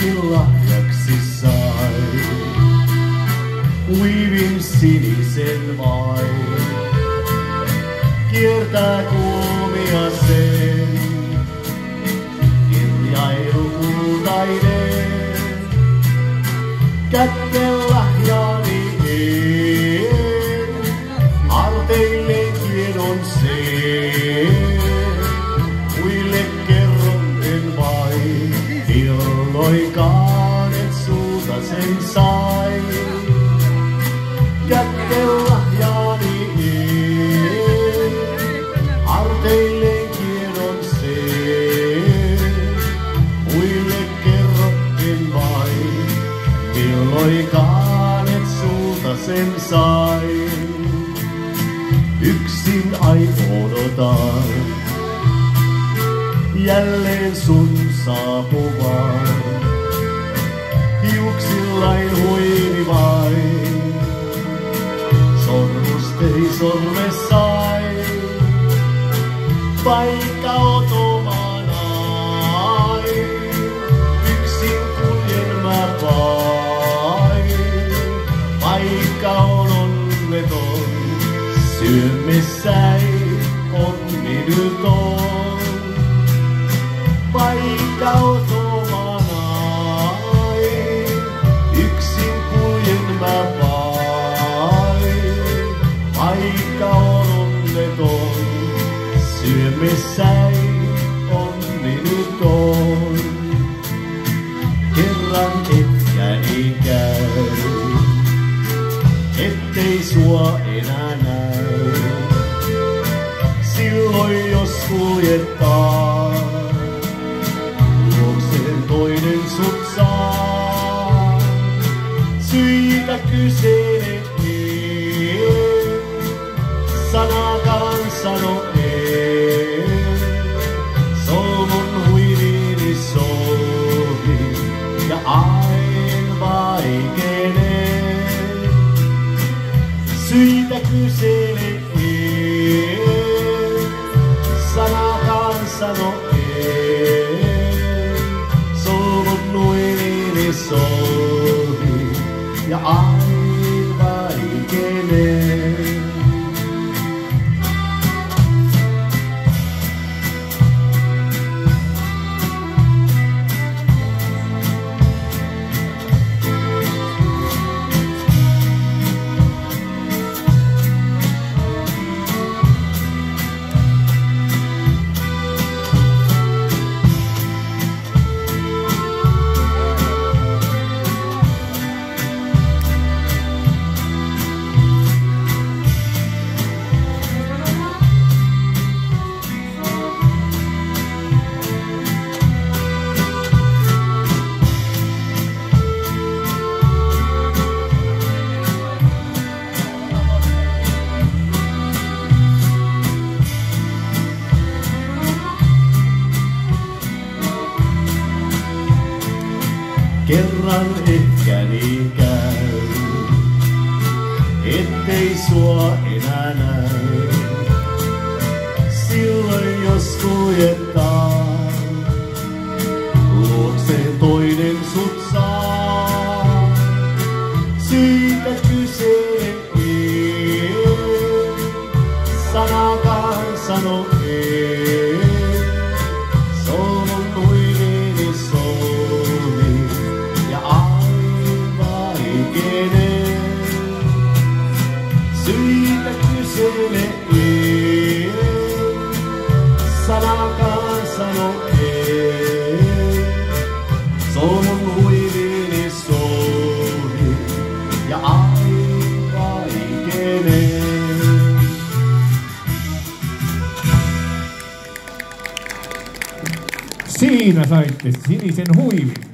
huivin lahjaksi sai. Huivin sinisen vain, kiertää kuumia milloinkaan et sulta sen sai. Yksin ai odotan, jälleen sun saapuvan. Hiuksillain huini vain, sormustei sormessai. Vaikka syömissäin onninyton. Vaikka otomanai, yksin kuljen mä vain. Vaikka on onneton, syömissäin onninyton. Kerran etkäni käy, ettei sua enää näy. Kuljettaa, luokseen toinen sut saa. Syitä kysele en, sanakaan sano. Sanakaan sano en. Solmun huiviini sohi ja ain vaikenee. Kerran ehkä niin käy, ettei sua enää näy. Silloin jos kuljettaa, luokseen toinen sut saa. Siitä kysele en, sanakaan sano en. Syitä kysele en, sanakaan sano en. Solmun huiviini sohi ja ain vaikenee. Siinä saitte sinisen huivin.